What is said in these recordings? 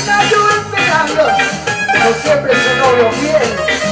está yo esperando, siempre sonó lo bien.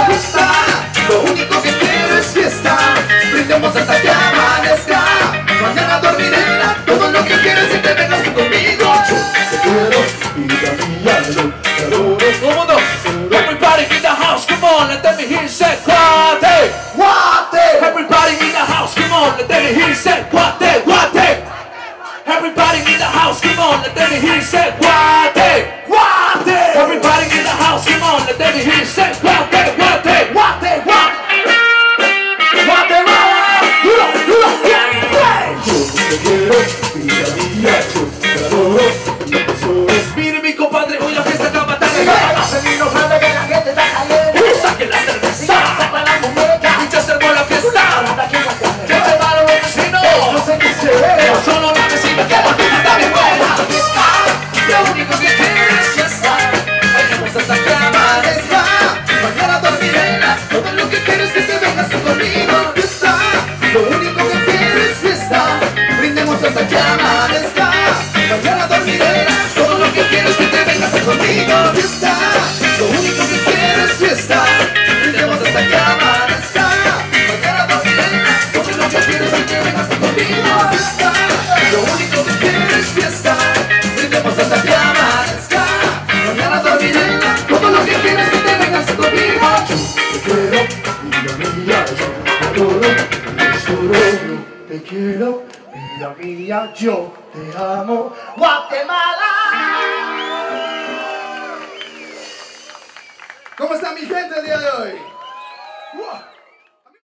conquistar. Lo único que quiero es fiesta. Brindemos hasta que amanezca. Mañana dormiré. Todo lo que quiero es que te vengas conmigo. Yo te quiero y también lo adoro. Todo mundo. Everybody in the house, come on, let me hear you say cuate, cuate. Everybody in the house, come on, let me hear you say cuate, cuate. Everybody in the house, come on, let me hear you say cuate. te quiero, vida mía, yo te adoro, mi tesoro. Mire mi compadre, hoy la fiesta acaba tan acá. Se vino grande que la gente está caliente. Saque la cerveza, saca la muñeca. Y ya se armó la fiesta. Que se va los vecinos. No sé qué se ve. Solo la vecina que la fiesta está bien buena. Lo único que quiero es fiesta. Vayamos hasta que amanezca. Mañana dormiré. Todo lo que quiero es que te vengas conmigo. juntos hasta que amanezca. Mañana dormiré. Todo lo que quiero es que te vengas a conmigo Fiesta, lo único vida mía, yo te amo, Guatemala. ¿Cómo está mi gente el día de hoy?